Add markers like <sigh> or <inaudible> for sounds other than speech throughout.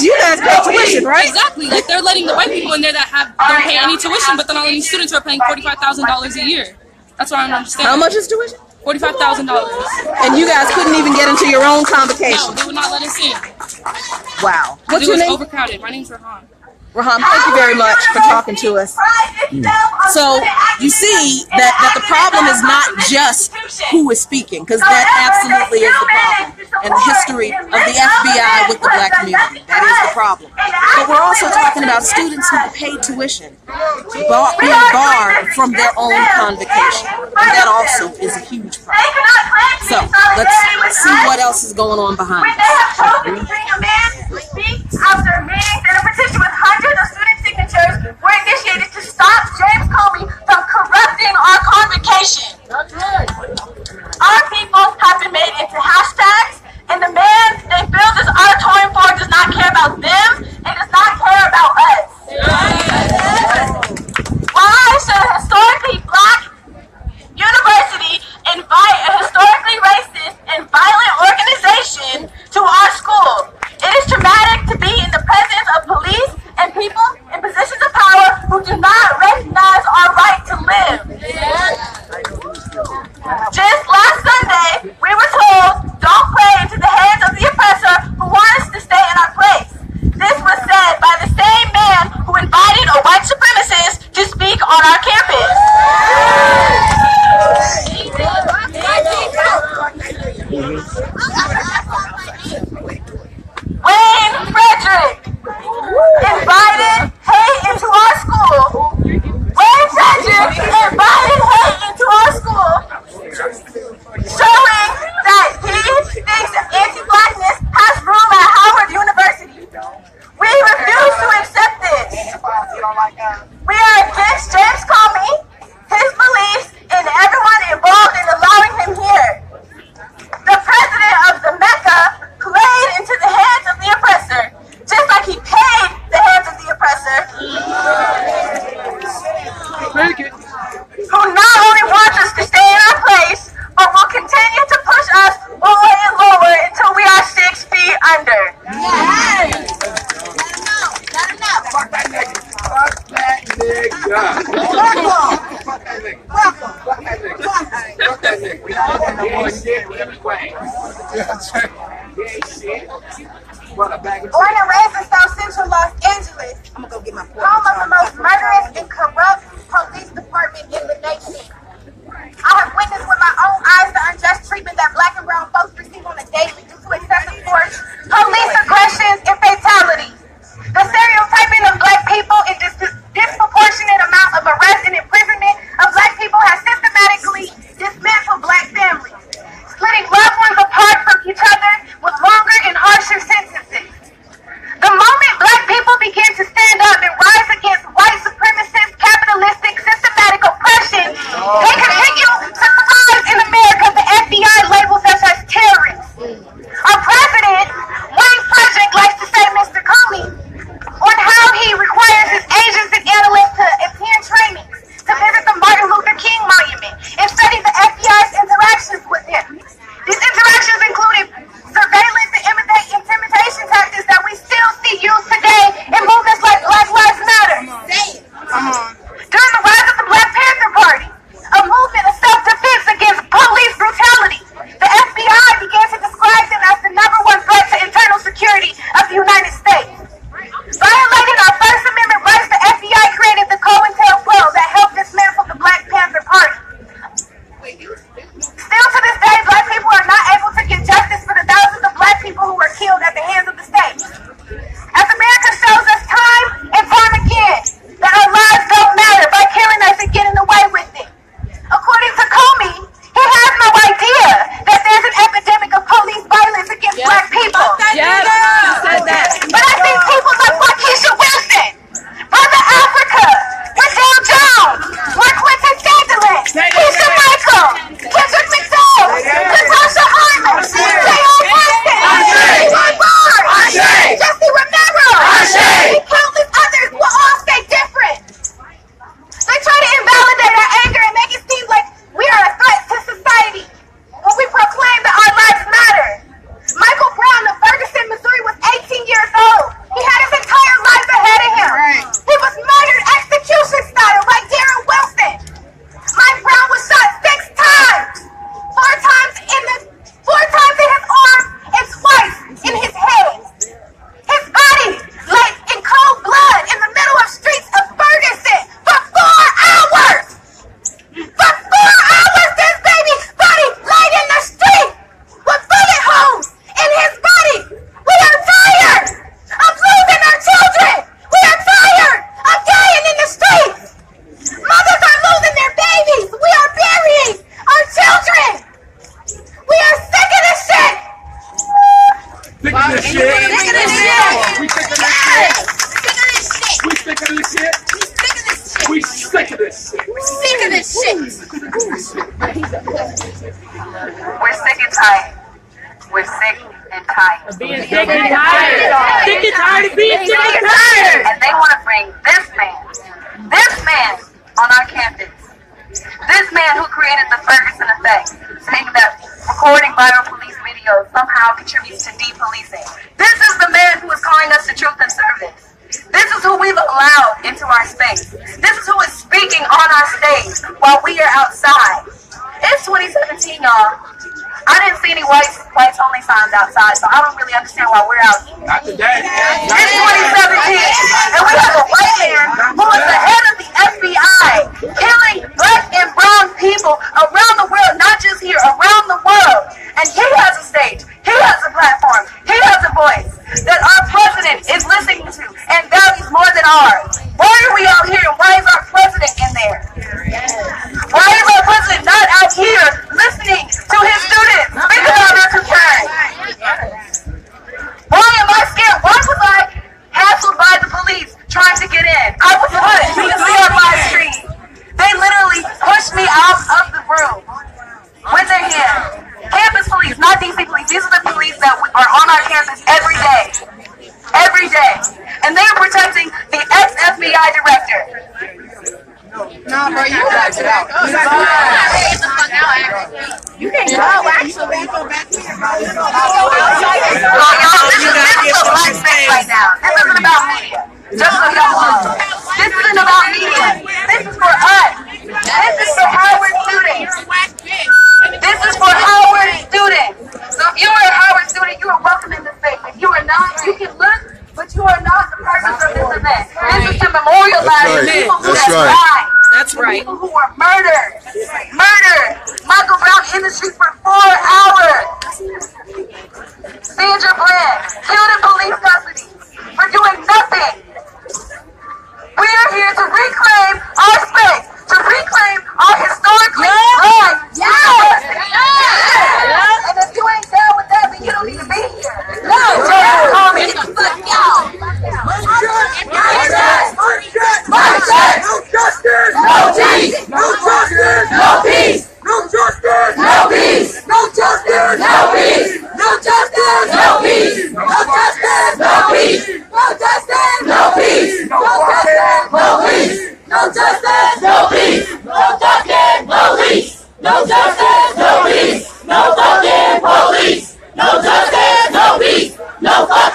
because you guys pay tuition, right? Exactly, like they're letting the white people in there that have don't pay any tuition, but then all these students are paying forty-five thousand dollars a year. That's what I don't understand. How much is tuition? Forty-five thousand dollars. And you guys couldn't even get into your own convocation. No, they would not let us in. Wow. What's it your was name? overcrowded. My name's Rahan. Raham, thank you very much for talking to us. So you see that, that the problem is not just who is speaking, because that absolutely is the problem. And the history of the FBI with the black community. That is the problem. But we're also talking about students who pay tuition being barred from their own convocation. And that also is a huge problem. So let's see what else is going on behind us. After meetings and a petition with hundreds of student signatures were initiated to stop James Comey from corrupting our convocation. Our people have been made into hashtags, and the man they built this auditorium for does not care about them and does not care about us. Why should a historically black university invite a historically racist and violent organization to our school. It is traumatic to be in the presence of police and people in positions of power who do not recognize our right to live. Just last Sunday, we were told, don't play into the hands of the oppressor who want us to stay in our place. This was said by the same man who invited a white supremacist to speak on our campus. Wayne Frederick invited hate into our school. Wayne Frederick invited hate into our school, showing that he thinks anti-blackness has room at Howard University. We refuse to accept this. We are against James only signs outside, so I don't really understand why we're out here. Not today. It's 2017, and we have a white man who is the head of the FBI, killing black and brown people around the world, not just here, around the world. And he has a stage, he has a platform, he has a voice that our president is listening to and values more than ours. No justice, no peace. No fucking police. No justice, no peace. No fucking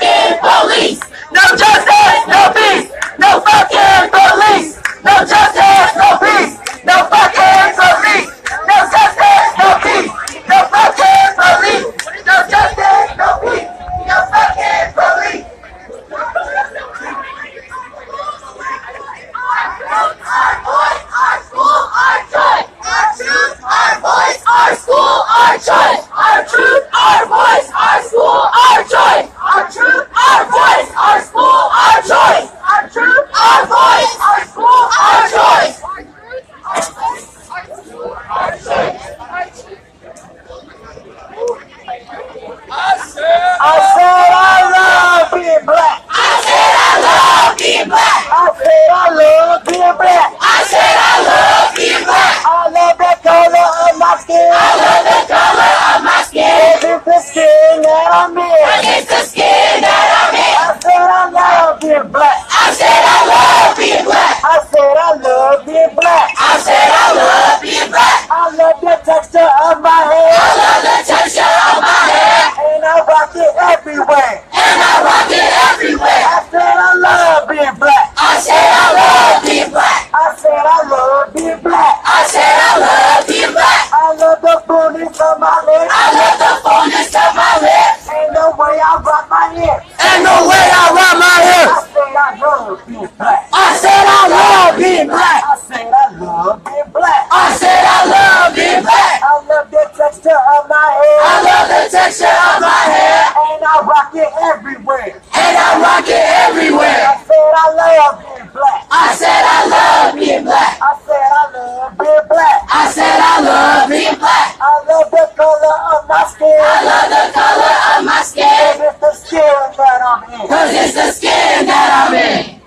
Cause it's the skin that I'm in.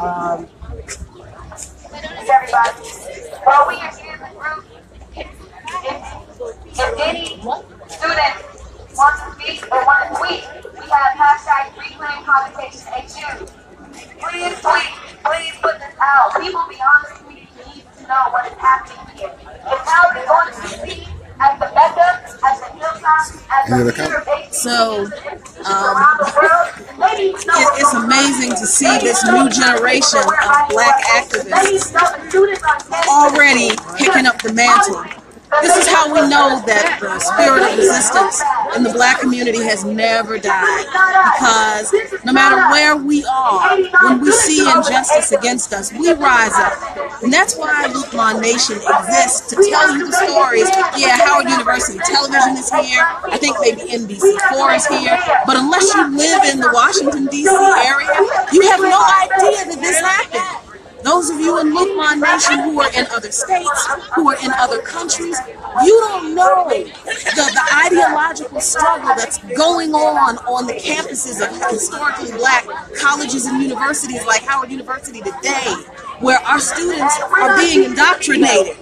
Um, everybody. While we are here in the group, if, if, any student wants to speak or want to tweet, we have hashtag reclaim conversation you, Please tweet. Please put this out. People beyond the community need to know what is happening here. If how is going to be on. Um, amazing to see this new generation of black activists already picking up the mantle. This is how we know that the spirit of resistance in the black community has never died. Because no matter where we are, when we see injustice against us, we rise up. And that's why Luqman Nation exists to tell you the stories. Yeah, Howard University television is here. I think maybe NBC4 is here. But unless you live in the Washington, D.C. area, you have no idea that this happened. Those of you in Luqman Nation who are in other states, who are in other countries, you don't know the, the ideological struggle that's going on on the campuses of historically black colleges and universities like Howard University today, where our students are being indoctrinated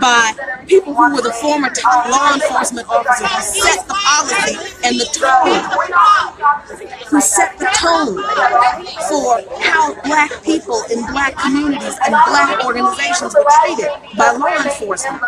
by people who were the former top law enforcement officers who set the policy and the tone, who set the tone for how black people in black communities and black organizations were treated by law enforcement.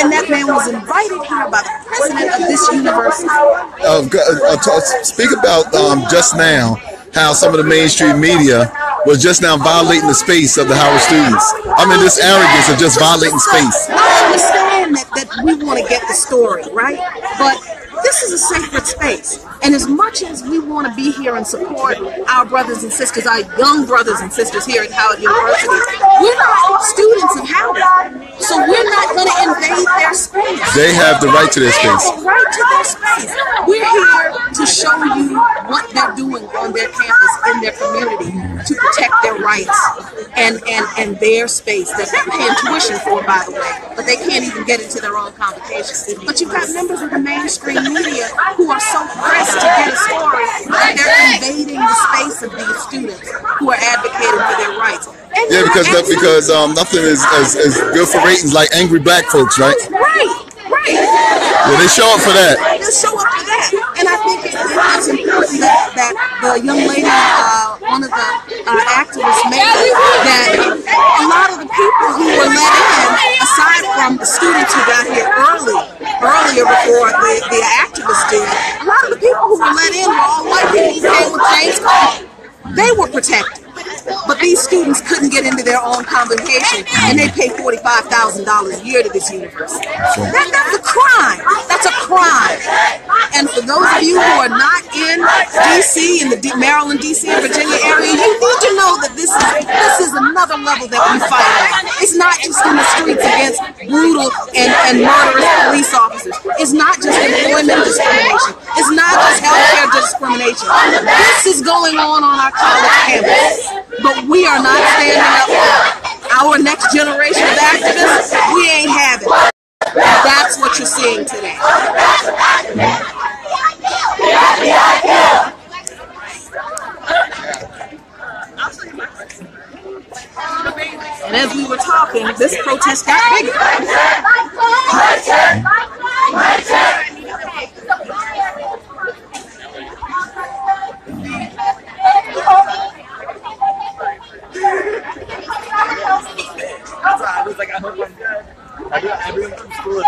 And that man was invited here by the president of this university. Uh, uh, uh, speak about um, just now how some of the mainstream media was just now violating the space of the Howard students. I mean, this arrogance of just violating space. I understand that, that we want to get the story, right? But this is a sacred space. And as much as we want to be here and support our brothers and sisters, our young brothers and sisters here at Howard University, we're not students of Howard. So we're not going to invade their space. They have the right to their They have space. right to their space. We're here to show you what they're doing on their campus, in their community, to protect their rights and, and, and their space that they're paying tuition for, by the way. But they can't even get into their own convocations. But you've got members of the mainstream media who are so pressed to get a story that they're invading the space of these students who are advocating for their rights. And Yeah, because that, because um, nothing is as, as good for ratings like angry black folks, right? Right, right. Yeah, they show up for that. They show up for that. And I think it, it's important that, that the young lady, uh, one of the uh, activists made, that a lot of the people who were let in, aside from the students who got here early, earlier before the, the activists did, a lot of the people who were let in were all white people who came with James Cole. They were protected. But these students couldn't get into their own convocation, and they pay forty-five thousand dollars a year to this university. That, that's a crime. That's a crime. And for those of you who are not in D.C. in the D- Maryland, D.C. and Virginia area, you need to know that this is this is another level that we fight. It's not just in the streets against brutal and, and murderous police officers. It's not just employment discrimination. It's not just healthcare discrimination. This is going on on our college campus. But we are not standing up for our next generation of activists. We ain't having it. That's what you're seeing today. And as we were talking, this protest got bigger. I was like, I hope I'm good. Everyone, everyone from school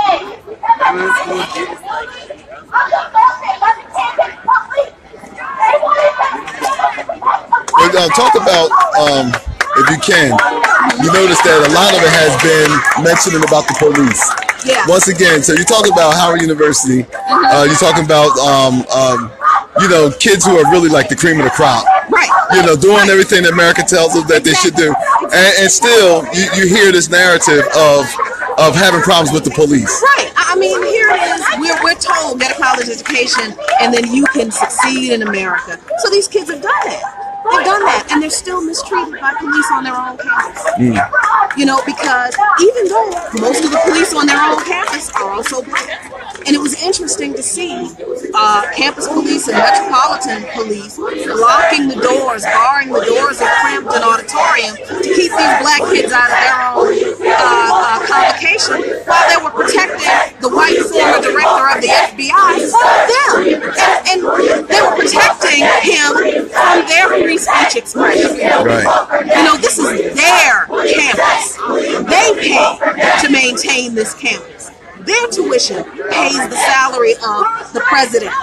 everyone from school is like, But, uh, talk about, um, if you can, you notice that a lot of it has been mentioning about the police. Yeah. Once again, so you're talking about Howard University. Uh, you're talking about, um, um, you know, kids who are really like the cream of the crop. Right. You know, doing everything that America tells them that they should do, and, and still you, you hear this narrative of of having problems with the police. Right. I mean, here it is. We're, we're told get a college education and then you can succeed in America. So these kids have done that. They've done that, and they're still mistreated by police on their own campus. Mm. You know, because even though most of the police on their own campus are also black, and it was interesting to see uh, campus police and metropolitan police blocking the doors, barring the doors of Crampton Auditorium to keep these black kids out of their own uh, uh, convocation, while they were protecting the white former director of the FBI for them. And, and they were protecting him from their free speech expression. Right. You know, this is their campus. They pay to maintain this campus. Their tuition pays the salary of the president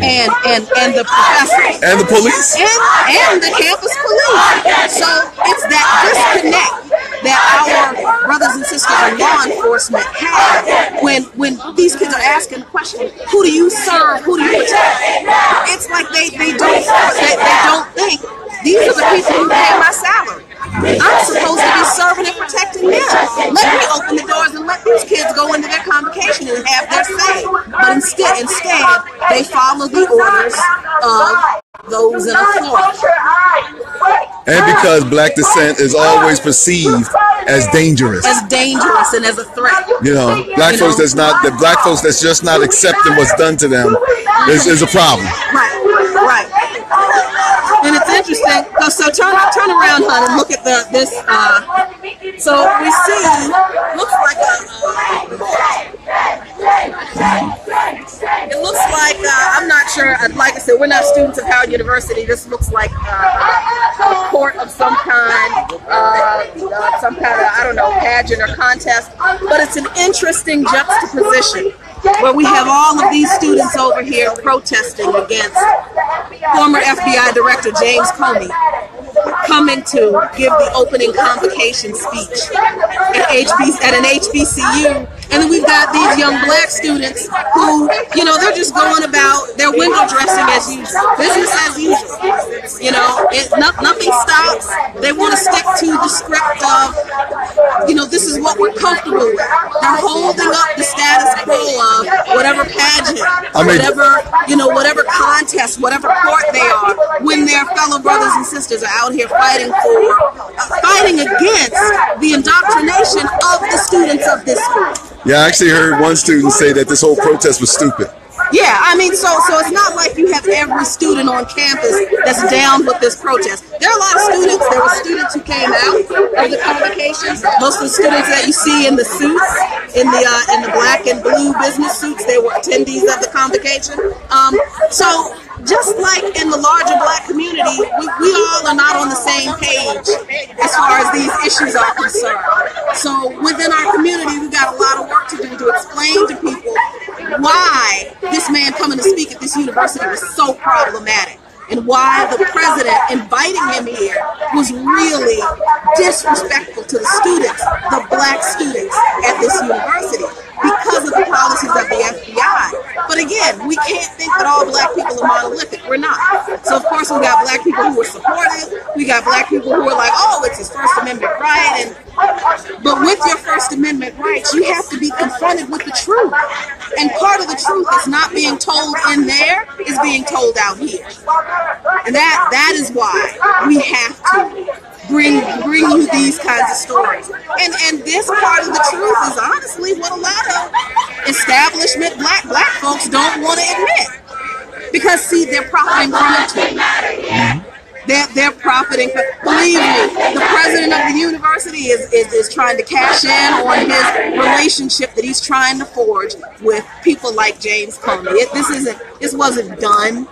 and and, and the professors And the police. and, and the campus police. So it's that disconnect that our brothers and sisters in law enforcement have when when these kids are asking the question, who do you serve? Who do you protect? It's like they, they don't they, they don't think these are the people who pay my salary. I'm supposed to be serving and protecting them. Let me open the doors and let these kids go into their convocation and have their say. But instead, instead, they follow the orders of those in authority. And because black dissent is always perceived as dangerous. As dangerous and as a threat. You know, black You folks know? that's not the black folks that's just not accepting what's done to them is, is a problem. Right, right. Interesting. So, so turn turn around, hon, and look at the this. Uh, so we see looks like a. It looks like uh, I'm not sure. uh, Like I said, we're not students of Howard University. This looks like uh, a court of some kind, uh, uh, some kind of I don't know pageant or contest. But it's an interesting juxtaposition where we have all of these students over here protesting against former FBI Director James Comey coming to give the opening convocation speech at, HB, at an HBCU. And then we've got these young black students who, you know, they're just going about their window dressing as usual, business as usual. You know, it, no, nothing stops. They want to stick to the script of, you know, this is what we're comfortable with. They're holding up the status quo of whatever pageant, I mean- whatever, you know, whatever contest, whatever court they are, when their fellow brothers and sisters are out here fighting for, uh, fighting against the indoctrination of the students of this school. Yeah, I actually heard one student say that this whole protest was stupid. Yeah, I mean, so so it's not like you have every student on campus that's down with this protest. There are a lot of students. There were students who came out of the convocations. Most of the students that you see in the suits, in the uh, in the black and blue business suits, they were attendees of the convocation. Um, so just like in the larger black community, we, we all are not on the same page as far as these issues are concerned. So within our community, we've got a lot of work to do to explain to people why this man coming to speak at this university was so problematic and why the president inviting him here was really disrespectful to the students, the black students at this university because of the policies of the FBI. But again, we can't think that all black people are monolithic. We're not. So of course we got black people who are supportive. We got black people who are like, oh, it's his First Amendment right. And but with your First Amendment rights, you have to be confronted with the truth. And part of the truth is not being told in there, is being told out here. And that that is why we have to bring bring you these kinds of stories. And and this part of the truth is honestly what a lot of establishment black black folks don't want to admit. Because see, they're profiting from it too. They're, they're profiting. From, believe me, the president of the university is, is, is trying to cash in on his relationship that he's trying to forge with people like James Comey. It, this isn't. This wasn't done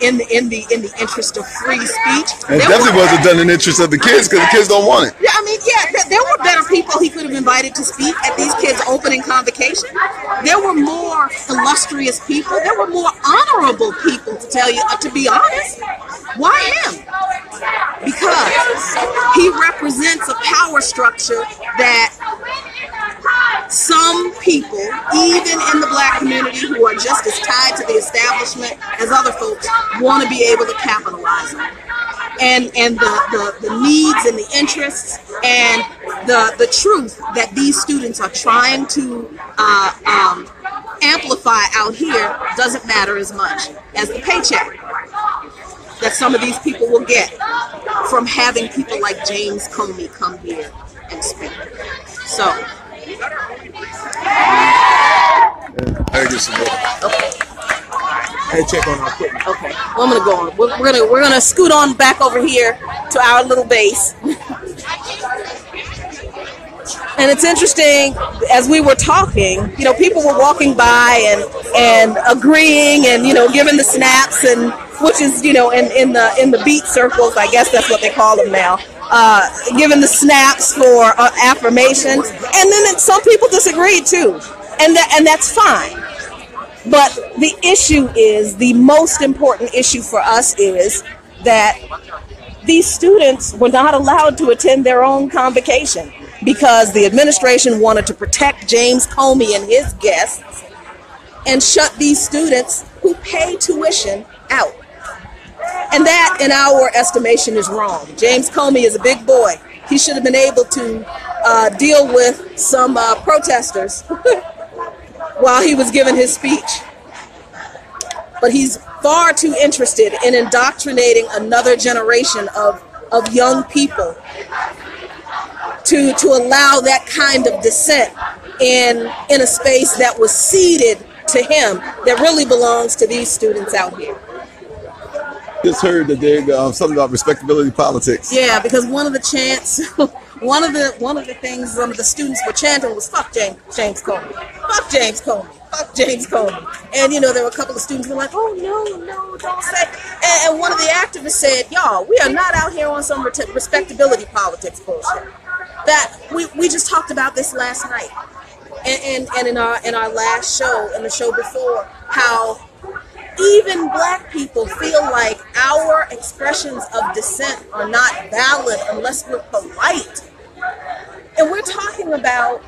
in the in the in the interest of free speech. It definitely were- wasn't done in the interest of the kids because the kids don't want it. yeah, I mean, yeah, th- there were better people he could have invited to speak at these kids' opening convocation. There were more illustrious people. There were more honorable people, to tell you, uh, to be honest. Why him? Because he represents a power structure that some people, even in the black community, who are just as tied to the establishment as other folks, want to be able to capitalize on. And and the, the, the needs and the interests and the the truth that these students are trying to uh, um, amplify out here doesn't matter as much as the paycheck that some of these people will get from having people like James Comey come here and speak. So, I get some more. okay. Hey, check on our equipment. Okay, well, I'm gonna go on. We're, we're gonna we're gonna scoot on back over here to our little base. <laughs> and it's interesting. as we were talking, you know, people were walking by and and agreeing and you know giving the snaps and which is you know in in the in the beat circles, I guess that's what they call them now. Uh, giving the snaps for uh, affirmation, and then it, some people disagreed too, and that and that's fine. But the issue is the most important issue for us is that these students were not allowed to attend their own convocation because the administration wanted to protect James Comey and his guests and shut these students who pay tuition out. And that, in our estimation, is wrong. James Comey is a big boy. He should have been able to uh, deal with some uh, protesters <laughs> while he was giving his speech. But he's far too interested in indoctrinating another generation of, of young people to, to allow that kind of dissent in, in a space that was ceded to him that really belongs to these students out here. Just heard that they uh, something about respectability politics. Yeah, because one of the chants, <laughs> one of the one of the things one of the students were chanting was "fuck James James Comey, fuck James Comey, fuck James Comey," and you know there were a couple of students who were like, "Oh no, no, don't say." And, and one of the activists said, "Y'all, we are not out here on some respectability politics bullshit. That we we just talked about this last night, and, and and in our in our last show and the show before how." Even black people feel like our expressions of dissent are not valid unless we're polite. And we're talking about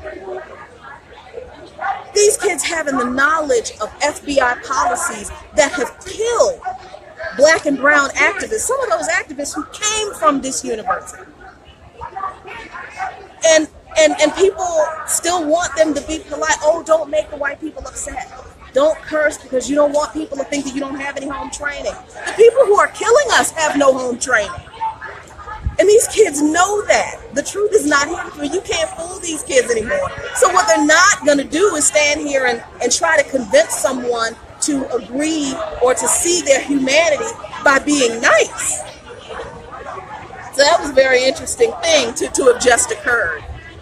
these kids having the knowledge of FBI policies that have killed black and brown activists, some of those activists who came from this university. And and and people still want them to be polite. Oh, don't make the white people upset. Don't curse because you don't want people to think that you don't have any home training. The people who are killing us have no home training. And these kids know that. The truth is not hidden. You can't fool these kids anymore. So what they're not going to do is stand here and, and try to convince someone to agree or to see their humanity by being nice. So that was a very interesting thing to, to have just occurred.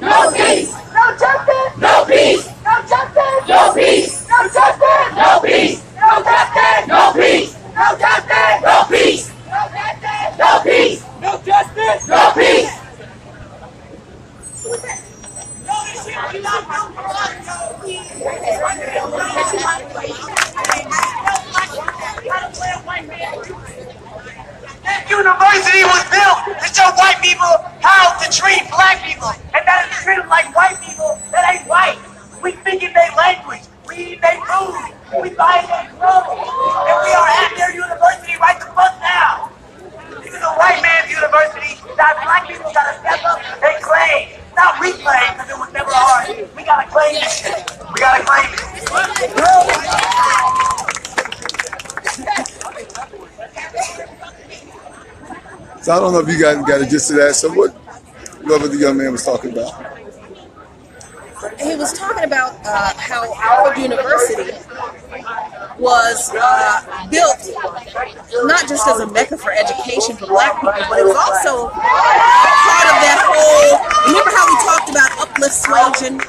No peace. No justice. No peace. No justice. No peace. No justice. No peace. No justice. No peace. No justice. No peace. No justice. No peace. No justice. No peace. That university was built to show white people how to treat black people. And that is treated like white people that ain't white. We speak in their language. We eat their food. We buy their clothes. And we are at their university right the fuck now. This is a white man's university that black people gotta step up and claim. Not reclaim, because it was never ours. We gotta claim this shit. We gotta claim it. So I don't know if you got got a gist of that. So what? Whoever the young man was talking about. he was talking about uh, how Howard University was uh, built not just as a mecca for education for black people, but it was also part of that whole. Remember how we talked about uplift suasion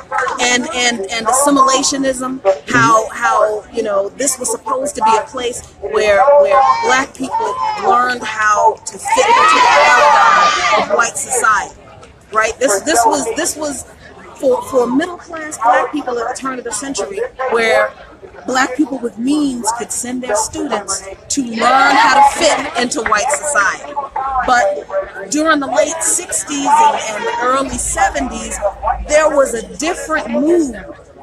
and and and assimilationism? How how you know this was supposed to be a place where where black people learned how of white society right? This this was this was for for middle class black people at the turn of the century, where black people with means could send their students to learn how to fit into white society. But during the late 60s and, and early 70s, there was a different move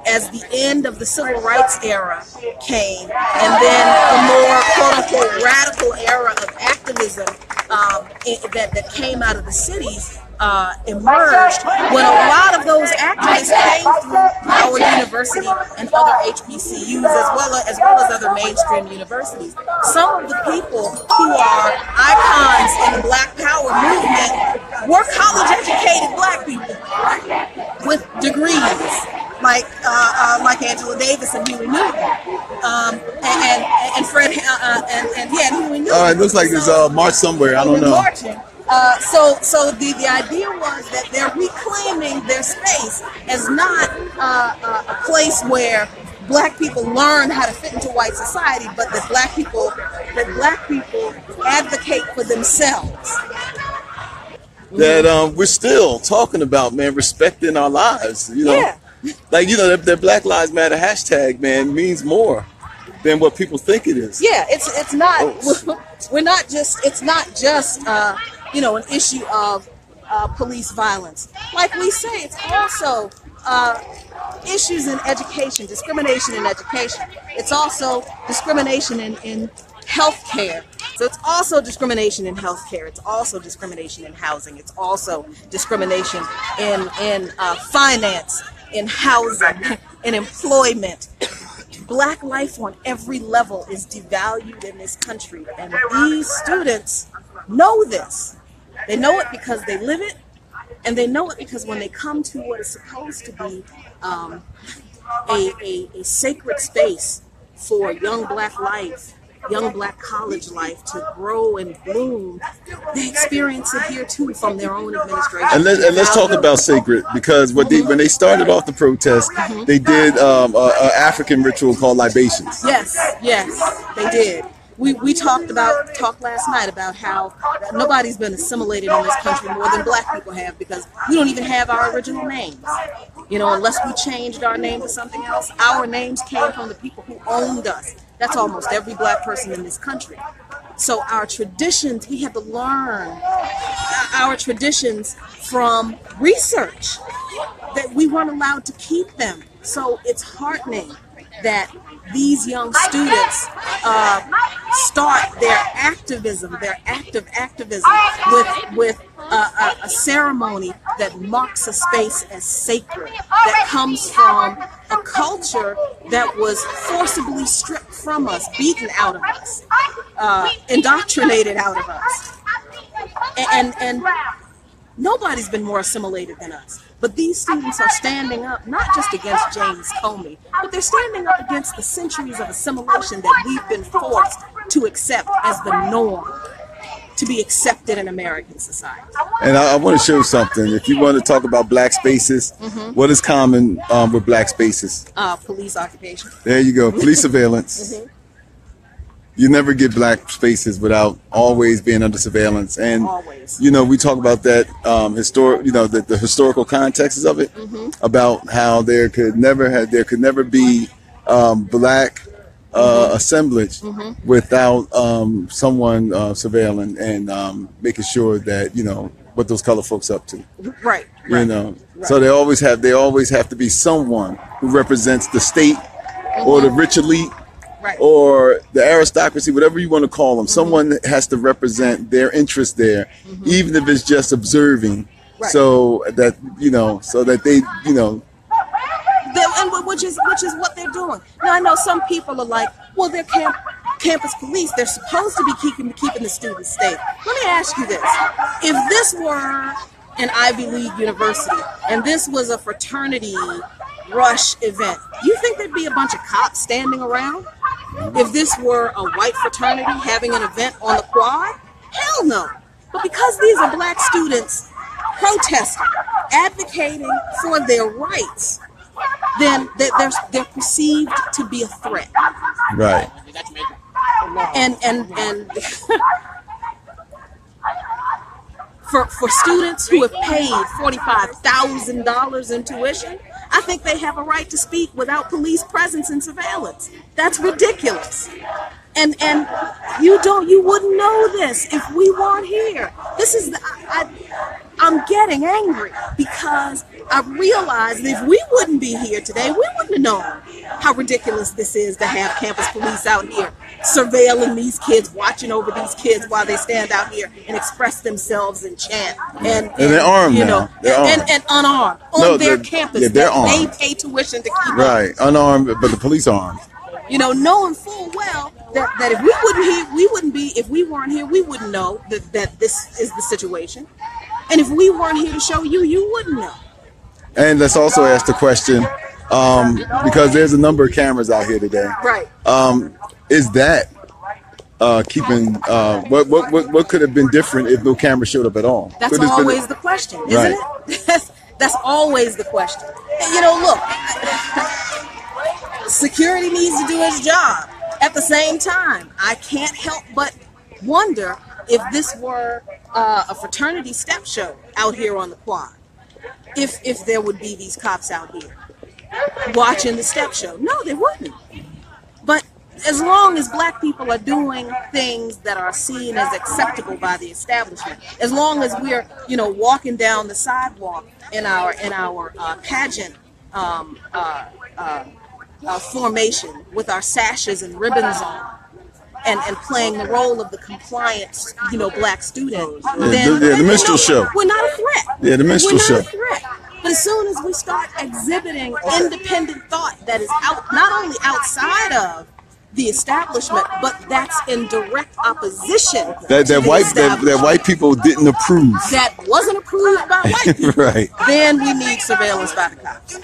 as the end of the civil rights era came, and then the more quote unquote radical era of activism um, i- that, that came out of the cities, uh, emerged when a lot of those activists came through Howard University and other HBCUs as well as, as well as other mainstream universities. Some of the people who are icons in the Black Power movement were college educated black people with degrees like uh, uh, like Angela Davis and Huey Newton, um, and, and and Fred uh, uh, and, and yeah, and Huey Newton. Uh, it looks like there's a march somewhere. I don't know. marching. Uh, so, so the, the idea was that they're reclaiming their space as not uh, uh, a place where black people learn how to fit into white society, but that black people that black people advocate for themselves. That um, we're still talking about, man, respecting our lives. You know, Yeah. <laughs> like you know, the, that Black Lives Matter hashtag, man, means more than what people think it is. Yeah, it's it's not. Oh. <laughs> We're not just. It's not just. Uh, you know, an issue of uh, police violence. Like we say, it's also uh, issues in education, discrimination in education. It's also discrimination in in healthcare. So it's also discrimination in healthcare. It's also discrimination in housing. It's also discrimination in in uh, finance, in housing, in employment. Black life on every level is devalued in this country, and these students know this. They know it because they live it, and they know it because when they come to what is supposed to be um, a, a, a sacred space for young black life, young black college life to grow and bloom, they experience it here too from their own administration. And, let, and let's talk about sacred because what they, when they started off the protest, they did um, a, a African ritual called libations. Yes, yes, they did. We, we talked about talked last night about how nobody's been assimilated in this country more than black people have because we don't even have our original names. You know, unless we changed our name to something else, our names came from the people who owned us. That's almost every black person in this country. So our traditions, we had to learn our traditions from research that we weren't allowed to keep them. So it's heartening that these young students uh, start their activism, their active activism, with with a, a, a ceremony that marks a space as sacred, that comes from a culture that was forcibly stripped from us, beaten out of us, uh, indoctrinated out of us, and and nobody's been more assimilated than us. But these students are standing up not just against James Comey, but they're standing up against the centuries of assimilation that we've been forced to accept as the norm to be accepted in American society. And I, I want to show something. If you want to talk about black spaces, what is common um, with black spaces? Uh, police occupation. There you go. <laughs> Police surveillance. You never get black spaces without always being under surveillance. And Always. you know, we talk about that um, historic, you know, the, the historical contexts of it, about how there could never have, there could never be um, black uh, assemblage without um, someone uh, surveilling and um, making sure that you know what those color folks up to. Right. You right. know, so they always have, they always have to be someone who represents the state or the rich elite Right. or the aristocracy, whatever you want to call them, someone has to represent their interest there, even if it's just observing, Right. so that you know, so that they, you know, which is which is what they're doing. Now I know some people are like, well, they're camp, campus police. They're supposed to be keeping keeping the students safe. Let me ask you this: If this were an Ivy League university and this was a fraternity rush event, you think there'd be a bunch of cops standing around? If this were a white fraternity having an event on the quad, hell no. But because these are black students protesting, advocating for their rights, then they- they're, they're perceived to be a threat. right. And and and <laughs> for for students who have paid forty five thousand dollars in tuition, I think they have a right to speak without police presence and surveillance. That's ridiculous. And and you don't you wouldn't know this if we weren't here. This is the, I, I I'm getting angry because I realize that if we wouldn't be here today, we wouldn't have known how ridiculous this is to have campus police out here surveilling these kids, watching over these kids while they stand out here and express themselves and chant. And, And they're armed you now. know, They're and, armed. and unarmed on No, their campus. yeah, they're that They pay tuition to keep up. Right, unarmed, but the police are armed. You know, knowing full well that, that if we wouldn't here, we wouldn't be. If we weren't here, we wouldn't know that, that this is the situation. And if we weren't here to show you, you wouldn't know. And let's also ask the question, um, because there's a number of cameras out here today. Right. Um, is that uh, keeping uh, what, what what what could have been different if no camera showed up at all? That's Could this been- always the question, isn't Right. it? <laughs> That's, that's always the question. And, you know, look, <laughs> security needs to do its job. At the same time, I can't help but wonder if this were uh, a fraternity step show out here on the quad. If if there would be these cops out here watching the step show. No, they wouldn't. But as long as black people are doing things that are seen as acceptable by the establishment, as long as we're, you know, walking down the sidewalk in our in our uh, pageant um, uh, uh, uh, formation with our sashes and ribbons on. And, and playing the role of the compliant, you know, black student. then, the- yeah, the minstrel show. We're not a threat. Yeah, the minstrel We're not show. a threat. But as soon as we start exhibiting independent thought that is out not only outside of the establishment, but that's in direct opposition that to that the white that, that white people didn't approve? that wasn't approved by white <laughs> people, right. then we need surveillance by the cops.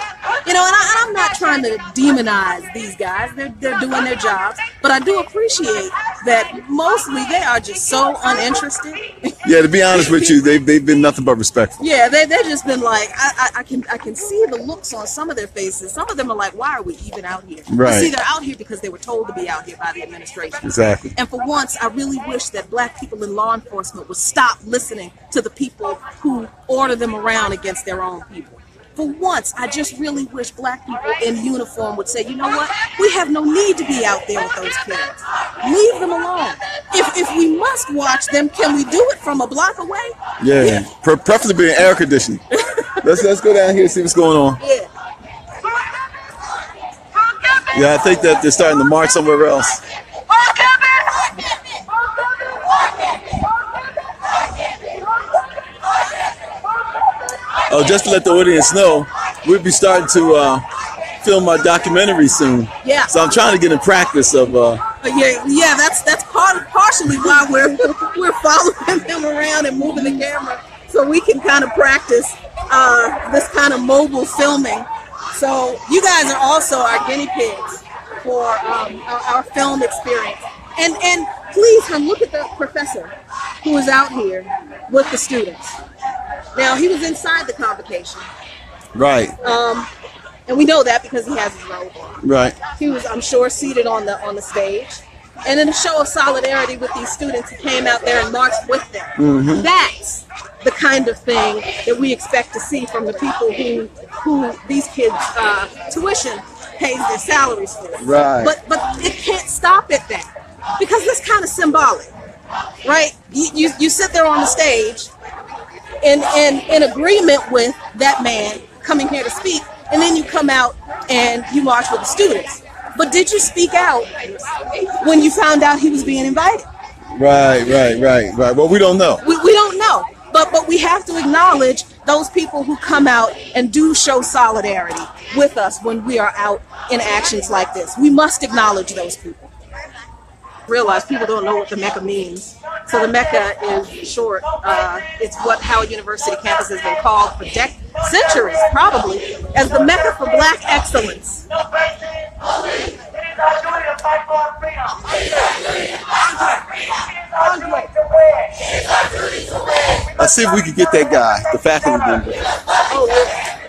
You know, and, I, and I'm not trying to demonize these guys. They're, they're doing their jobs. But I do appreciate that mostly they are just so uninterested. <laughs> Yeah, to be honest with you, they've they've been nothing but respectful. Yeah, they they just been like I, I I can I can see the looks on some of their faces. Some of them are like, why are we even out here? Right. see, they're out here because they were told to be out here by the administration. Exactly. And for once, I really wish that black people in law enforcement would stop listening to the people who order them around against their own people. For once, I just really wish black people in uniform would say, you know what? We have no need to be out there with those kids. Leave them alone. If, if we must watch them, can we do it from a block away? Yeah, Pre- preferably in air conditioning. <laughs> let's let's go down here and see what's going on. Yeah. Yeah, I think that they're starting to march somewhere else. Oh, just to let the audience know, we'll be starting to uh, film my documentary soon. Yeah. So I'm trying to get in practice of. Uh, But yeah, yeah, that's that's part partially why we're <laughs> we're following them around and moving the camera so we can kind of practice uh, this kind of mobile filming. So you guys are also our guinea pigs for um, our, our film experience. And and please come look at the professor who is out here with the students. Now he was inside the convocation, right, um, and we know that because he has his robe on right. he was i'm sure seated on the on the stage. And in a show of solidarity with these students he came out there and marched with them. That's the kind of thing that we expect to see from the people who who these kids uh, tuition pays their salaries for. Right. but but it can't stop at that because that's kind of symbolic right you, you you sit there on the stage in in in agreement with that man coming here to speak, and then you come out and you march with the students. But did you speak out when you found out he was being invited? Right, right, right, right. Well, we don't know. We, we don't know. But but we have to acknowledge those people who come out and do show solidarity with us when we are out in actions like this. We must acknowledge those people. Realize people don't know what the Mecca means. So the Mecca is short. Uh, it's what Howard University campus has been called for dec- centuries, probably, as the Mecca for Black excellence. Let's see if we can get that guy, the faculty member. Oh, yeah.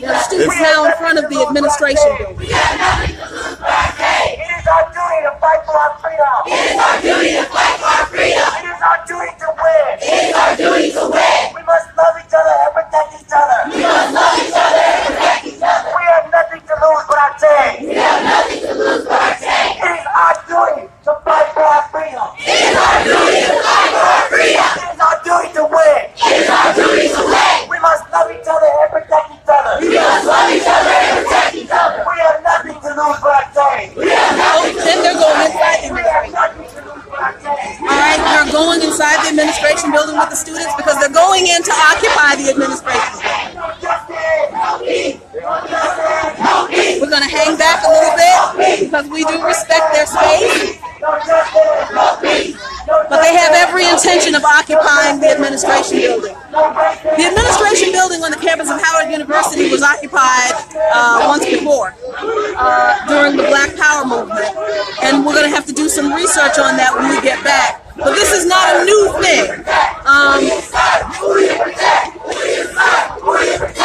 The students now in front of the administration building. It is our duty to fight for our freedom. It is our duty to fight for our freedom. It is our duty to win. It is our duty to win. We must love each other and protect each other. We must love each other and protect each other. We have nothing to lose but our tank. We have nothing to lose but our tank. It is our duty to fight for our freedom. It is our duty to fight for our freedom. It is our duty to win. It is our duty to win must love each other and. We love each other. We have nothing to lose by dying. We are nothing to lose. We nothing to lose administration building with the students because they're going in to occupy the administration building. We're going to hang back a little bit because we do respect their space. But they have every intention of occupying the administration building. The administration building on the campus of Howard University was occupied uh, once before uh, during the Black Power movement. And we're going to have to do some research on that when we get back. But this is not a new thing. Um,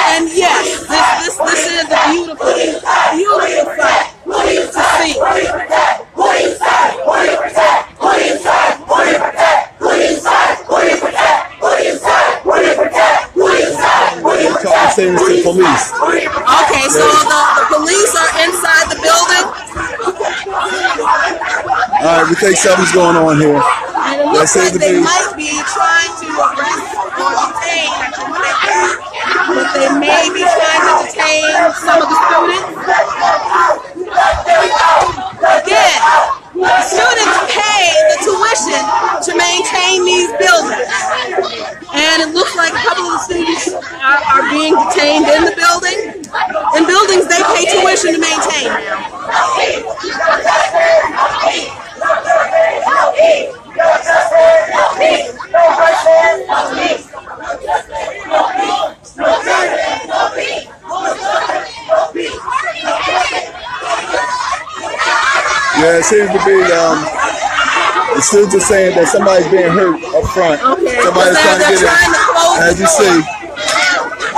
and yes, this, this, this is a beautiful, beautiful sight to see. Okay, so the, the police are inside the building. All right, we think something's going on here. And it Let's looks save like the they might be trying to arrest or detain, I shouldn't say that, but they may be trying to detain some of the students. Again, the students pay the tuition to maintain these buildings. And it looks like a couple of the students are, are being detained in the building. In buildings, they pay tuition to maintain Yeah, it seems to be. Um, the students are saying that somebody's being hurt up front. Okay, Somebody's they're- trying to get trying in. As you door. see,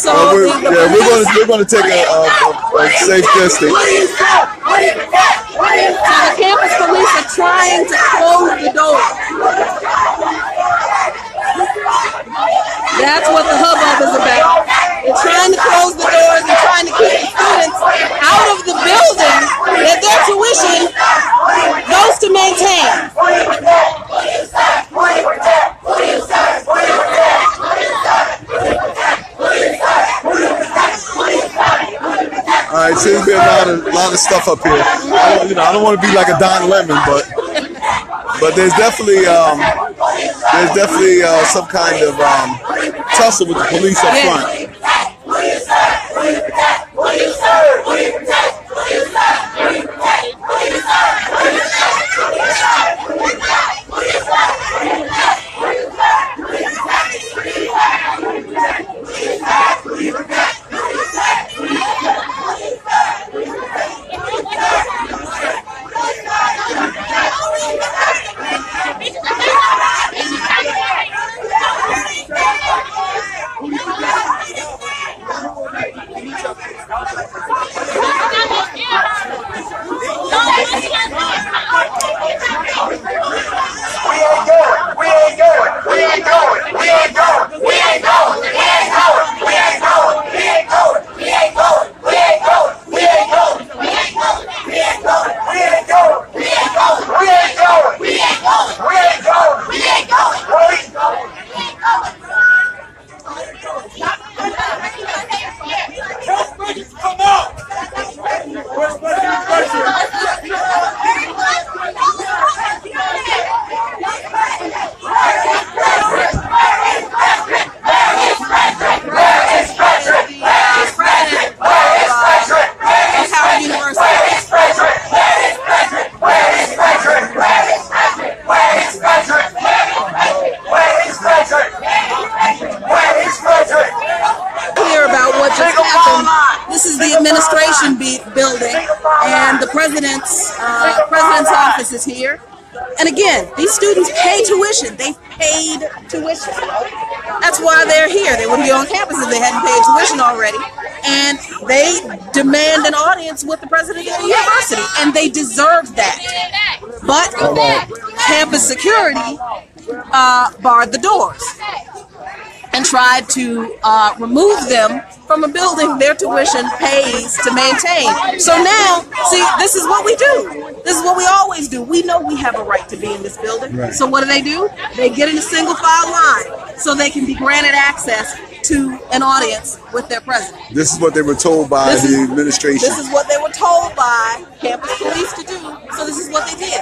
So uh, we're, yeah, we're going to we're going to take a, a, a, a safe distance. So the campus police are trying to close the door. That's what the hubbub is about. They're trying to close the doors and trying to keep the students out of the building that their tuition goes to maintain. All right, seems to be a lot of lot of stuff up here. I you know, I don't want to be like a Don Lemon, but but there's definitely um, there's definitely uh, some kind of um, tussle with the police up Yeah. front. Is here. And again, these students pay tuition. They paid tuition. That's why they're here. They wouldn't be on campus if they hadn't paid tuition already. And they demand an audience with the president of the university, and they deserve that. But campus security uh, barred the doors and tried to uh, remove them from a building their tuition pays to maintain. So now, see, this is what we do. Is what we always do. We know we have a right to be in this building. Right. So what do they do? They get in a single file line so they can be granted access to an audience with their president. This is what they were told by This the is- administration. This is what they were told by campus police to do, so this is what they did.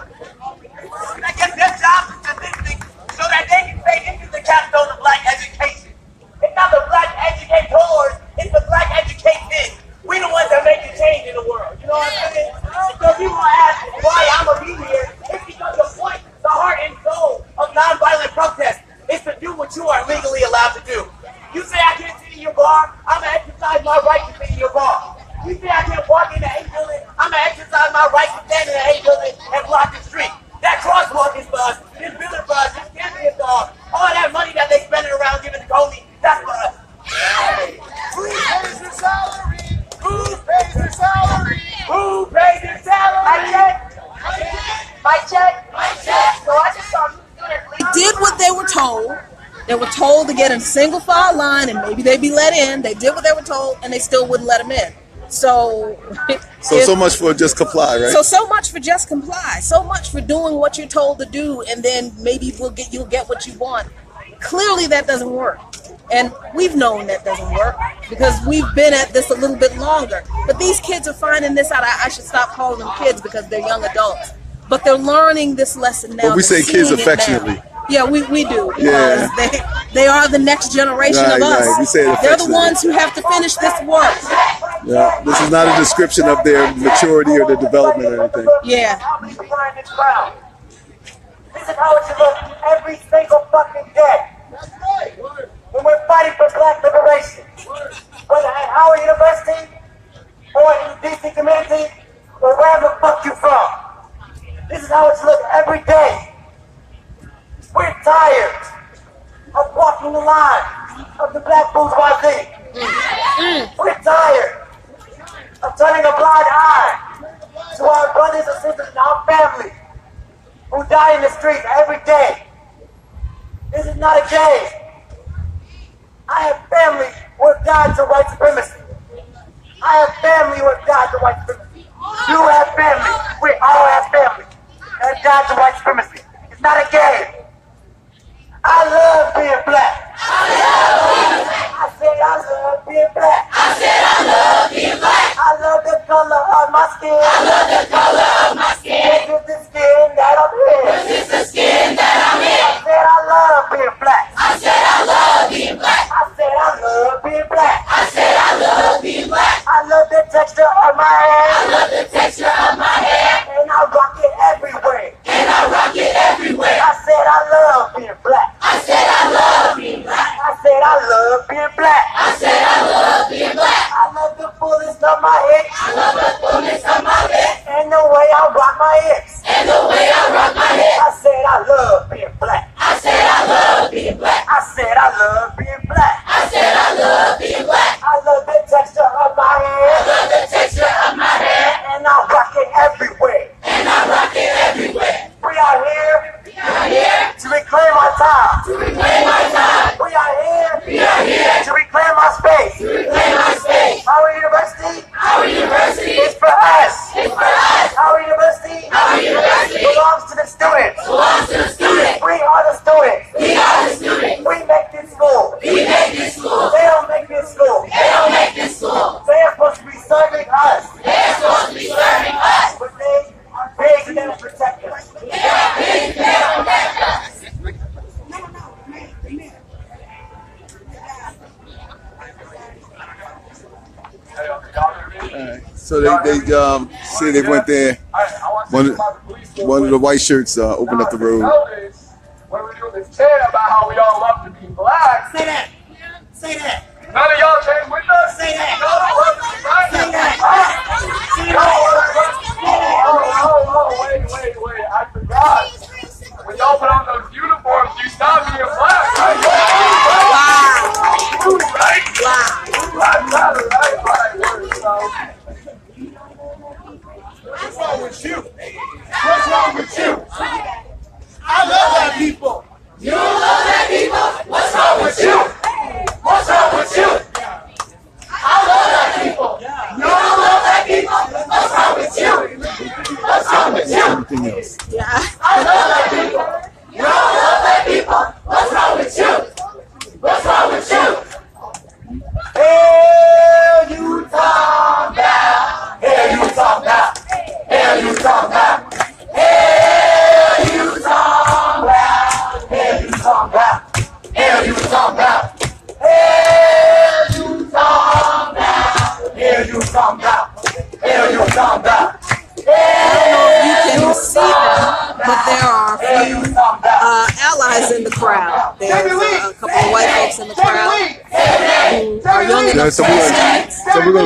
I guess their job is to think things so that they can say this is the capstone of black education. It's not the black educators, it's the black educated. We the ones that make the change in the world. You know what I'm saying? So if you want to ask why I'm gonna be here, it's because the point, the heart and soul of nonviolent protest is to do what you are legally allowed to do. You say I can't sit in your bar, I'm gonna exercise my right to sit in your bar. You say I can't walk in the A building, I'm gonna exercise my right to stand in the A building and block the street. That crosswalk is for us. This building for us. This campus is for us. All that money that they spending around giving to Comey, that's for us. Who pays your salary? Who pays your salary? Who pays your salary? My check. My check. My check. So I just saw two students leave. Did what they were told. They were told to get in a single file line and maybe they'd be let in. They did what they were told and they still wouldn't let them in. So, <laughs> so if- so much for just comply, right? So so much for just comply. So much for doing what you're told to do, and then maybe we'll get you'll get what you want. Clearly, that doesn't work, and we've known that doesn't work because we've been at this a little bit longer. But these kids are finding this out. I, I should stop calling them kids because they're young adults, but they're learning this lesson now. But we They're say kids affectionately. Yeah, we, we do Yeah. <laughs> they they are the next generation Right, of us. right. We say it They're the ones who have to finish this work. Yeah, this is not a description of their maturity or their development or anything. Yeah. Brothers and sisters and our family who die in the streets every day. This is not a game. I have family who have died to white supremacy. I have family who have died to white supremacy. You have family. We all have family that have died to white supremacy. It's not a game. I love being black. I said I love being black. I said I love being black. I love the color of my skin. I love the color of my skin. This is the skin that I'm in. This is the skin that I'm in. I said I love being black. I said I love being black. I said I love being black. I said I love being black. I love the texture of my hair. I love the texture of my hair. And I rock it everywhere. And I rock it everywhere. I said I love being black. I said I love being black. I said I love being black. I said I love being black. I love the fullness of my hips. I love the fullness of my hips. And the way I rock my hips. And the way I rock my hips. I said I love being black. I said I love being black. I said I love being black. I said I love being black. I love the texture of my hair. I love the texture of my hair. And I rock it everywhere. And I rock it everywhere. We are here. We are here to reclaim our time. To reclaim our time. We are. We are here to reclaim our space. To reclaim our space. Howard University. Howard University is for us. It's for us. Howard University. Howard University belongs to the students. Belongs to the students. We are the students. We are the students. We make this school. We make this school. They don't make this school. They don't make this school. They are supposed to be serving us. They are supposed to be serving us. But they are big and they protect us. They are big and they protect us. So they, they um say they went there. One of, one of the white shirts uh, opened up the road. When we chant about how we all love to be black. Say that. Say that.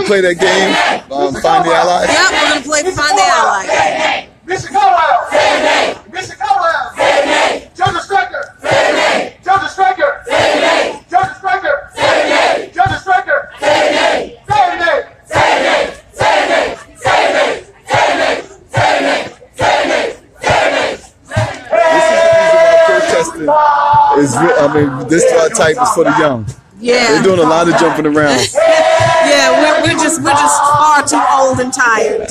play that game, um, Find the Allies? Yep, we're going to play Find the Allies. Mr. Cowell! Mr. Cowell! Judge Striker! Judge Striker! Judge Striker! Judge Striker! Saturday! Saturday! Saturday! Saturday! Saturday! Saturday! Saturday! This is the reason why protesting is, I mean, this type is for the young. Yeah. They're doing a lot of jumping around. <laughs> Just we're just far too old and tired.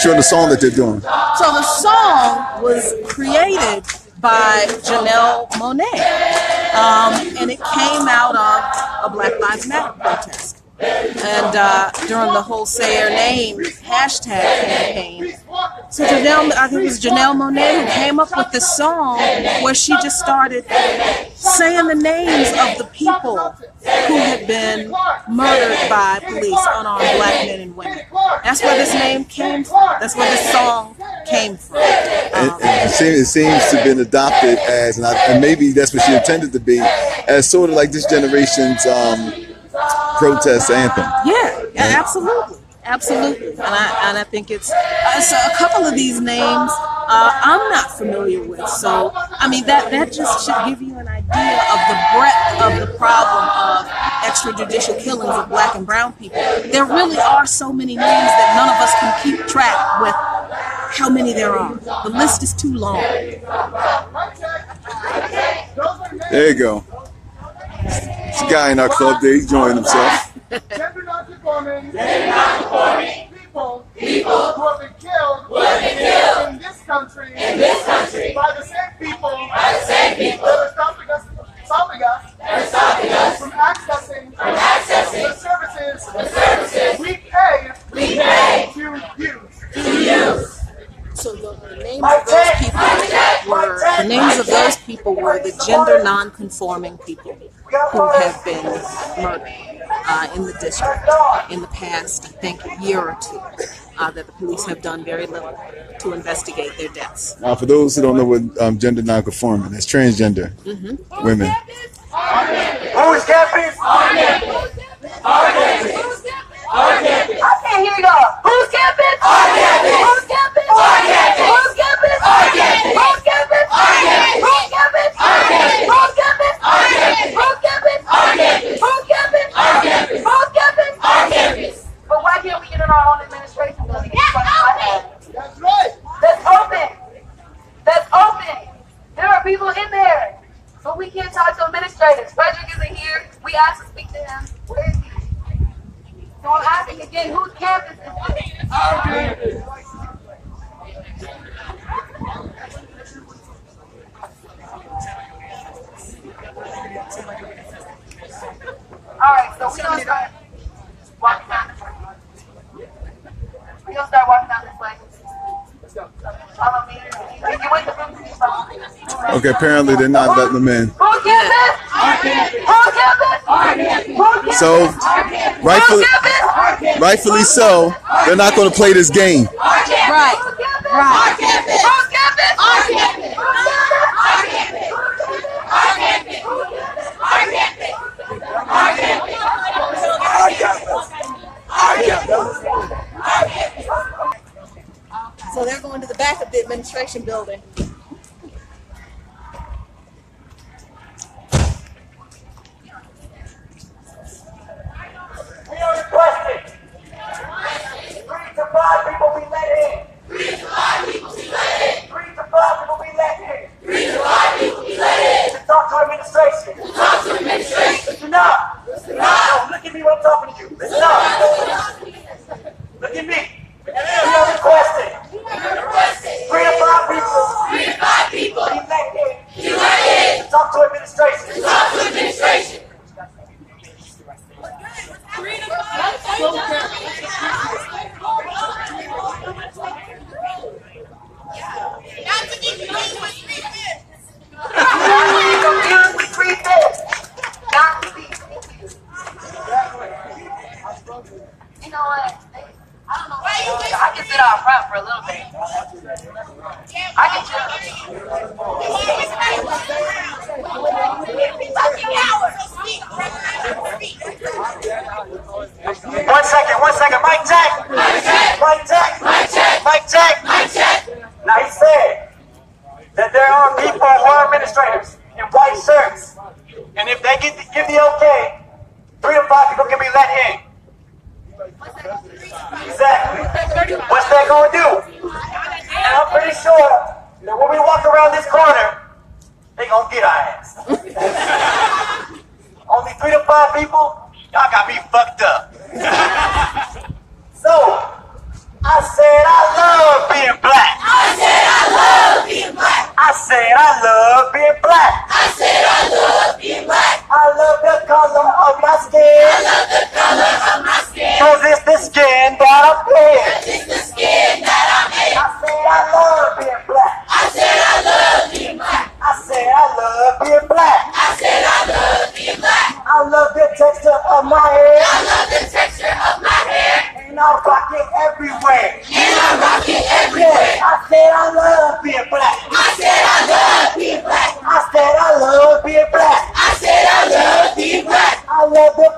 History on the song that they're doing? So the song was created by Janelle Monáe, um, and it came out of a Black Lives Matter protest. And uh, during the whole Say Name hashtag campaign, so Janelle, I think it was Janelle Monáe who came up with this song where she just started saying the names of the people who had been murdered by police, unarmed black men and women. That's where this name. That's where this song came from. And, and it, seems, it seems to have been adopted as, and, I, and maybe that's what she intended to be, as sort of like this generation's um, protest anthem. Yeah, yeah, absolutely, absolutely, and I and I think it's uh, so a couple of these names uh, I'm not familiar with. So I mean that that just should give you an idea of the breadth of the problem of extrajudicial killings of black and brown people. There really are so many names that none of us can keep track with how many there are. The list is too long. There you go. It's a guy in our club there. He's enjoying himself. Gender non-conforming. People. People. Who have been killed. Who have been killed. In this country. In this country. By the same people. By the same people. That are stopping us. Stopping us. That are stopping us. From accessing. From accessing. The services. The services. We pay. We pay. To use. To use. So the, the names of those people were the names of those people were the gender non-conforming people who have been murdered uh, in the district in the past, I think, year or two. Uh, that the police have done very little to investigate their deaths. Now, for those who don't know what um, gender nonconforming, it's transgender Mm-hmm. women. Who is camping? apparently they're not letting them in. So, rightfully, rightfully so, they're not going to play this game. Right.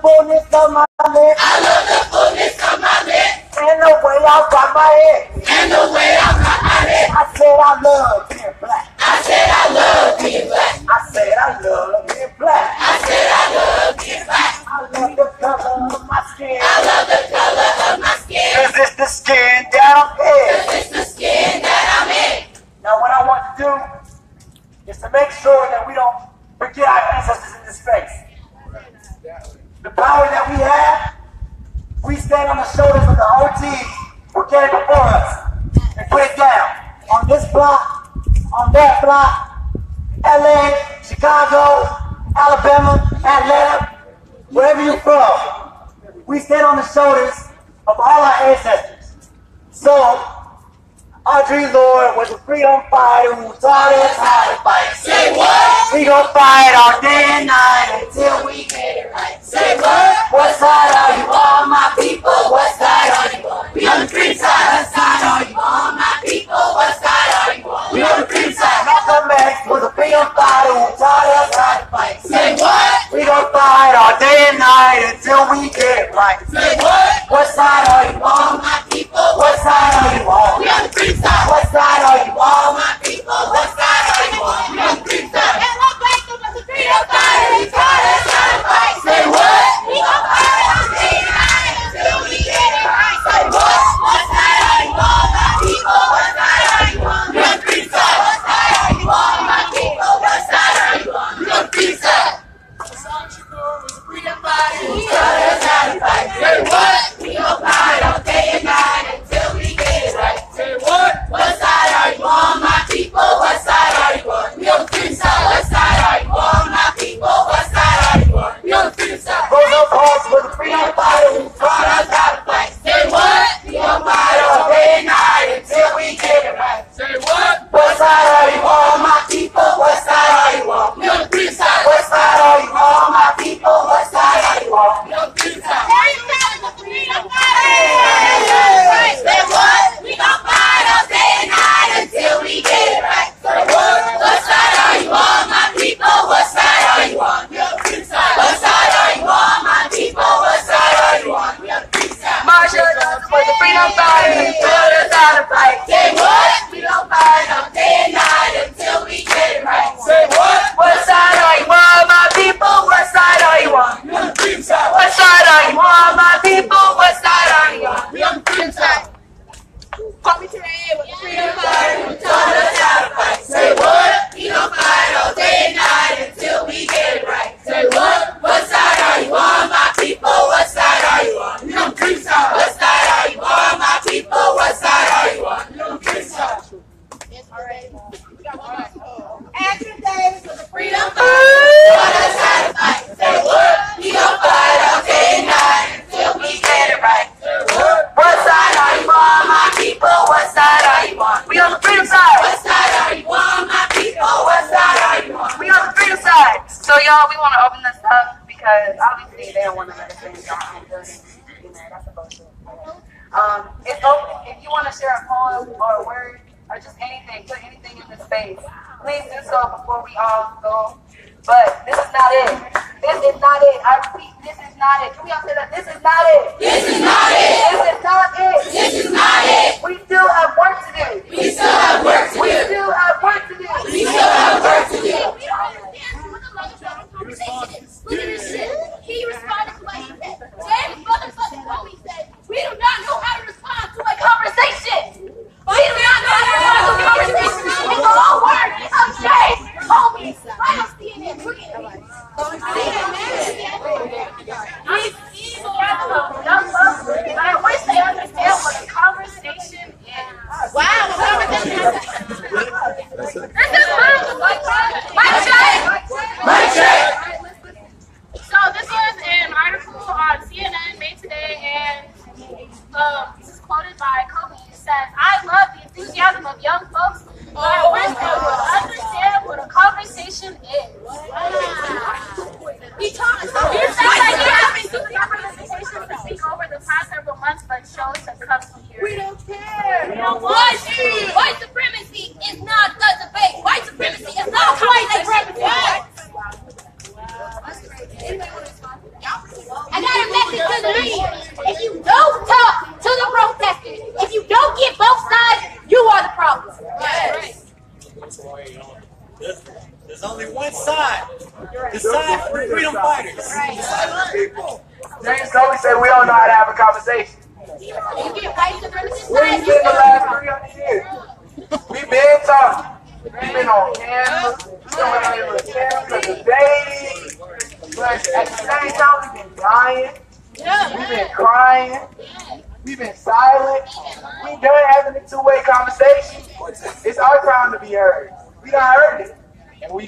pone where we all go. But this is not it. This is not it. I repeat, this is not it. Can we all say that? This is not it. This is not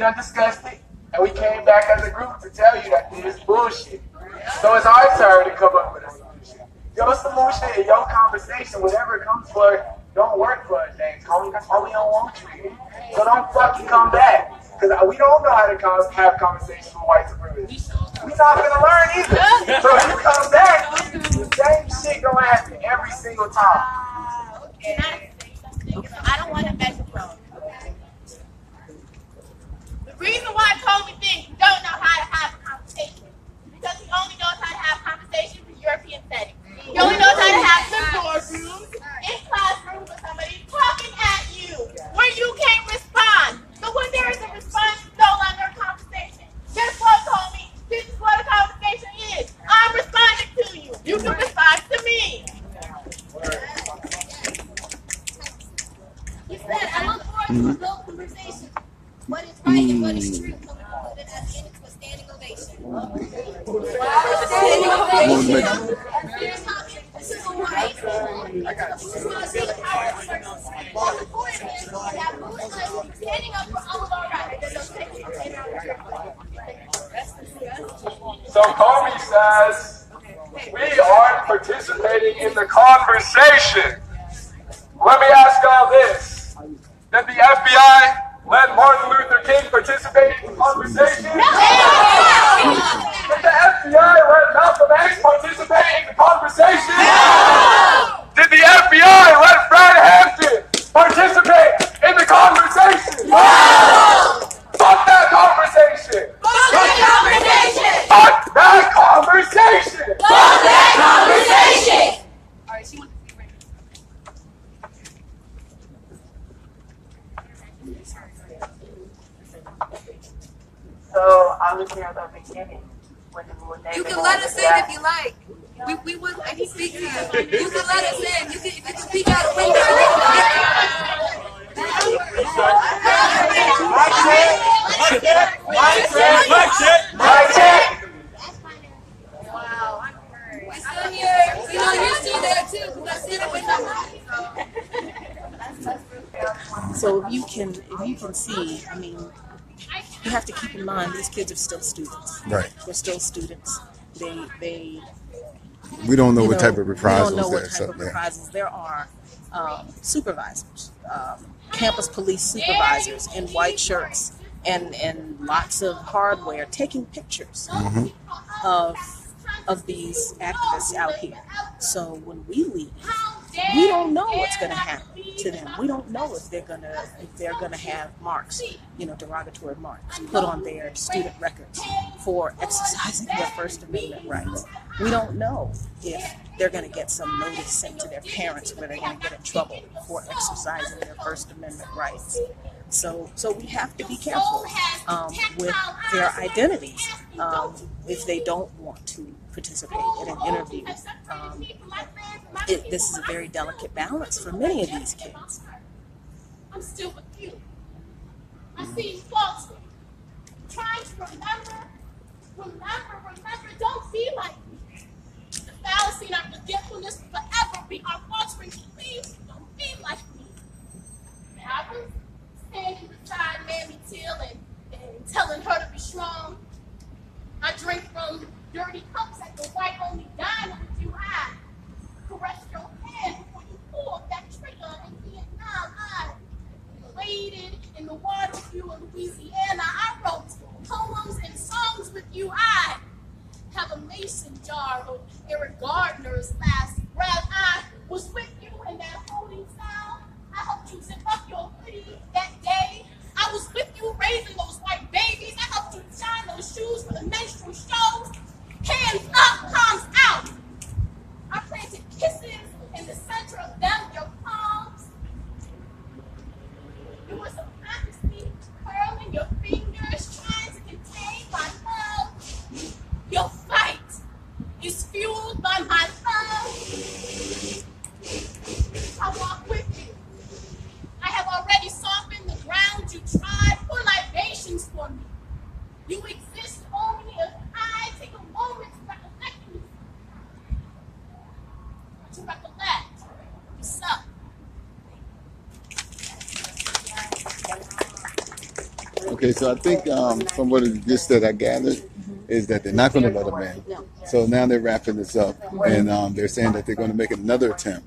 done discussed it, and we came back as a group to tell you that this is bullshit. So it's our turn to come up with a solution. Your solution and your conversation, whatever it comes for, don't work for us, James Comey. That's why we don't want you here. So don't fucking come back. Because we don't know how to have conversations with white supremacists. We're not going to learn either. <laughs> So if you come back, the same shit going to happen every single time. We're still students. They they. We don't know what know, type of reprisals. We don't know what type of reprisals there are. Um, supervisors, um, campus police supervisors in white shirts and and lots of hardware, taking pictures mm-hmm. of of these activists out here. So when we leave, we don't know what's going to happen to them. We don't know if they're gonna if they're gonna have marks, you know, derogatory marks put on their student records for exercising their First Amendment rights. We don't know if they're going to get some notice sent to their parents where they're going to get in trouble for exercising their First Amendment rights. So, so we have to be careful um, with their identities um, if they don't want to participate in an interview. Um, it, this is a very delicate balance for many of these kids. I'm still with you. I see you falsely. Trying to remember, remember, remember, don't be like me. The fallacy and our forgetfulness will forever be our faltering. Please don't be like me. I was standing beside Mamie Till and, and telling her to be strong. I drink from dirty cups at the white only diner with you. I caress your hand before you pull that trigger in Vietnam. I waded in the water with you in Louisiana. I wrote poems and songs with you. I have a mason jar of Eric Garner's last breath. I was with you in that holding sound. I helped you zip up your hoodie that day. I was with you raising those white babies. I helped you shine those shoes for the minstrel shows. Hands up, palms out. I planted kisses in the center of them, your palms. Was a fantasy, curling your fingers, is fueled by my love. I walk with you. I have already softened the ground you trod. Pour libations for me. You exist only if I take a moment to recollect you. To recollect yourself. Okay, so I think um, from what it just that I gathered is that they're not going to let them in. So now they're wrapping this up, and um, they're saying that they're going to make another attempt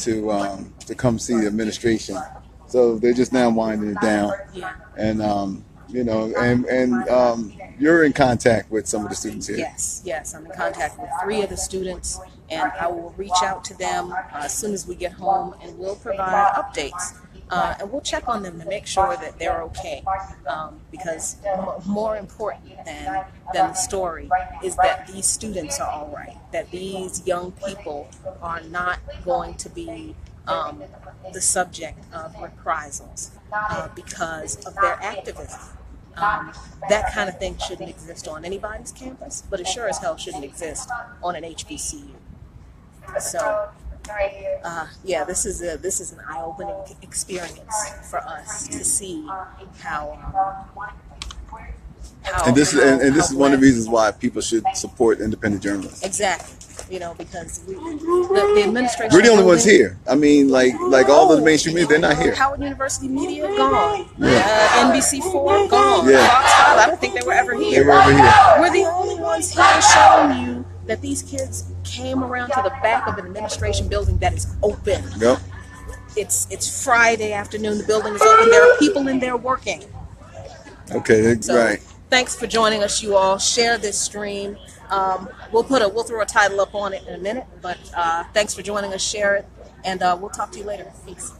to um, to come see the administration. So they're just now winding it down, and um, you know, and and um, you're in contact with some of the students here. Yes, yes, I'm in contact with three of the students, and I will reach out to them uh, as soon as we get home, and we'll provide updates. Uh, and we'll check on them to make sure that they're okay. Um, because m- more important than, than the story is that these students are all right, that these young people are not going to be um, the subject of reprisals uh, because of their activism. Um, that kind of thing shouldn't exist on anybody's campus, but it sure as hell shouldn't exist on an HBCU. So, uh, yeah, this is a this is an eye-opening experience for us to see how. Um, how And this and, and this is one of the reasons why people should support independent journalists. Exactly. You know, because we, the, the administration. We're the only ones here. I mean, like like all of the mainstream media, they're not here. Howard University media gone. Yeah. Uh, NBC four gone. Yeah. Fox five. I don't think they were ever here. They were ever here. We're the only ones here showing you that these kids came around to the back of an administration building that is open. Yep. It's it's Friday afternoon. The building is open. There are people in there working. Okay. that's So right. thanks for joining us, you all. Share this stream. Um, we'll put a we'll throw a title up on it in a minute. But uh, thanks for joining us. Share it, and uh, we'll talk to you later. Peace.